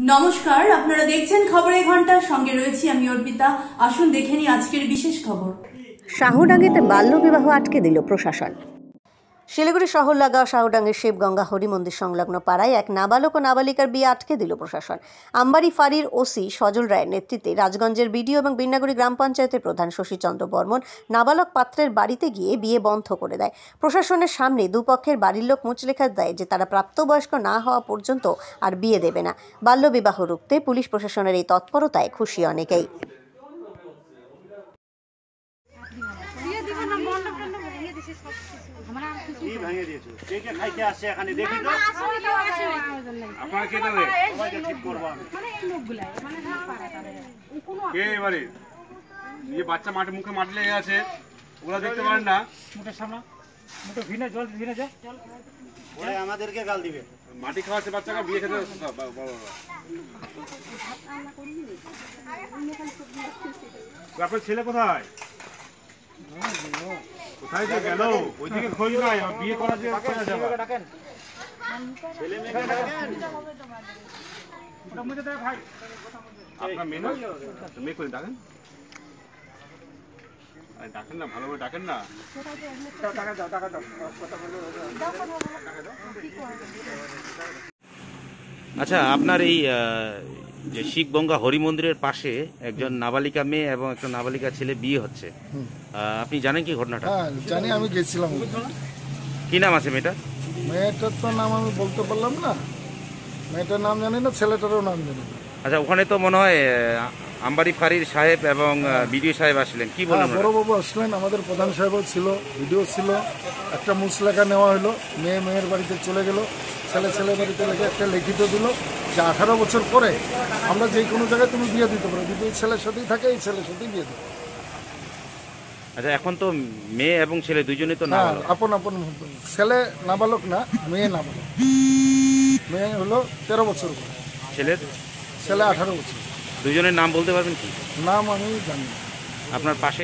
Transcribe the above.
নমস্কার, আপনারা দেখছেন খবরের ঘণ্টার সঙ্গে রয়েছি আমি অর্পিতা। আসুন দেখে নিই আজকের বিশেষ খবর। শাহডাঙ্গিতে বাল্যবিবাহ আটকে দিল প্রশাসন। শিলিগুড়ি শহর লাগা শাহডাঙ্গের শিবগঙ্গা হরিমন্দির সংলগ্ন পাড়ায় এক নাবালক ও নাবালিকার বিয়ে আটকে দিল প্রশাসন। আম্বারি ফাঁড়ির ওসি সজল রায়ের নেতৃত্বে রাজগঞ্জের বিডিও এবং বিন্নাগুড়ি গ্রাম পঞ্চায়েতের প্রধান শশীচন্দ্র বর্মন নাবালক পাত্রের বাড়িতে গিয়ে বিয়ে বন্ধ করে দেয়। প্রশাসনের সামনে দুপক্ষের বাড়ির লোক মুচলেখা দেয় যে তারা প্রাপ্তবয়স্ক না হওয়া পর্যন্ত আর বিয়ে দেবে না। বাল্যবিবাহ রুখতে পুলিশ প্রশাসনের এই তৎপরতায় খুশি অনেকেই। কি ভেঙে দিয়েছ? কে কে খাইতে আসছে এখানে? দেখি তো। আপনারা কে দেবে সবাইকে ঠিক করব আমি। কে এবারে? এই বাচ্চা মাঠে মুখে মাটি লেগে আছে ওরা দেখতে পারেন না। ওরা আমাদেরকে গাল দিবে। মাটি খাওয়াচ্ছে বাচ্চাকে বিয়ে খেতে। আপনার ছেলে কোথায়? কোথায় যে গেল? ওইদিকে খোঁজ নাই বিয়ে করার যে খোঁজ আছে আবার। আপনার মেয়ে না মেয়ে করে ডাকেন। আরে ডাকেন না ভালো করে ডাকেন না। আচ্ছা আপনার এই যে শিখ গঙ্গা হরি মন্দিরের পাশে একজন নাবালিকা মেয়ে এবং একটা নাবালিকা ছেলে বিয়ে হচ্ছে। আপনি জানেন কি ঘটনাটা? হ্যাঁ জানি আমি গেছিলাম। কি নাম আছে মেয়েটা মেয়েটার তো নাম আমি বলতে পারলাম না। মেয়েটার নাম জানি না ছেলেটারও নাম জানি না। আচ্ছা ওখানে তো মনে হয় আম্বারি ফাঁড়ির সাহেব এবং বিডিও সাহেব আসলেন। কি হ্যাঁ ওনারা? বড়বাবু আসলেন আমাদের প্রধান সাহেবও ছিল ভিডিও ছিল। একটা মুসলেখা নেওয়া হলো মেয়ে মেয়ের বাড়িতে চলে গেল। ছেলে ছেলে বাড়িতে লেগে একটা লিখিত দিল যে আঠারো বছর পরে আমরা যে কোনো জায়গায় তুমি বিয়ে দিতে পারো। যদি এই ছেলের সাথেই থাকে এই ছেলের সাথেই বিয়ে দেবো আচ্ছা এখন তো মেয়ে এবং ছেলে দুজনেই তো না আপন আপন ছেলে নাবালক না মেয়ে নাবালক। মেয়ে হলো তেরো বছর ছেলের? ছেলে আঠারো বছর। দুজনের নাম বলতে পারবেন কি? নাম আমি জানি আপনার পাশে